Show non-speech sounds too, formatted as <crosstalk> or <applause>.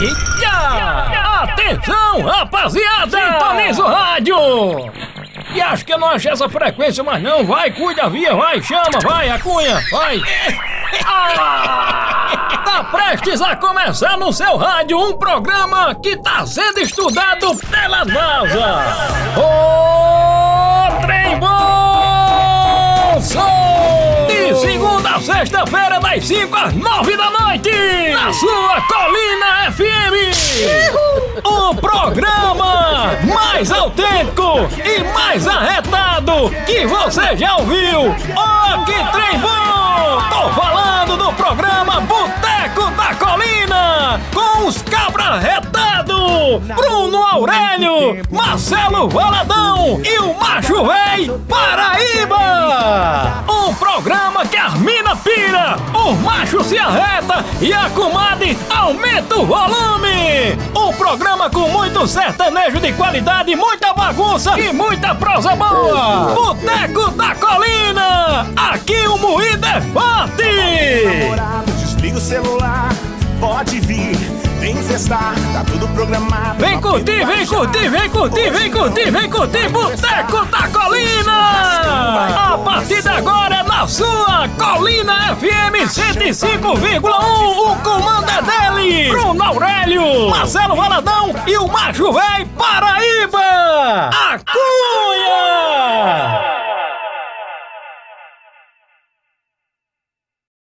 Eita! Atenção, rapaziada! Sintoniza o rádio! E acho que eu não achei essa frequência, mas não. Vai, cuida, via, vai, chama, vai, a cunha, vai. Ah! <laughs> Tá prestes a começar no seu rádio um programa que tá sendo estudado pela NASA. O sexta-feira, das 5 às 9 da noite! Na sua Colina FM! O programa mais autêntico e mais arretado que você já ouviu! Oh, que trem bom! Tô falando do programa Boteco da Colina! Com os cabra retado! Bruno Aurélio, Marcelo Valadão e o Macho Véi Paraíba! Um programa que pira, o macho se arreta e a comadre aumenta o volume! Um programa com muito sertanejo de qualidade, muita bagunça e muita prosa boa! Boteco da Colina! Aqui o moído é forte! namorado, desliga o celular, pode vir, vem festar, tá tudo programado. Vem curtir, vem curtir, vem curtir, vem curtir, vem curtir, Boteco da Colina! Colina FM 105,1, o comando é dele! Bruno Aurélio, Marcelo Valadão e o Macho Véi Paraíba!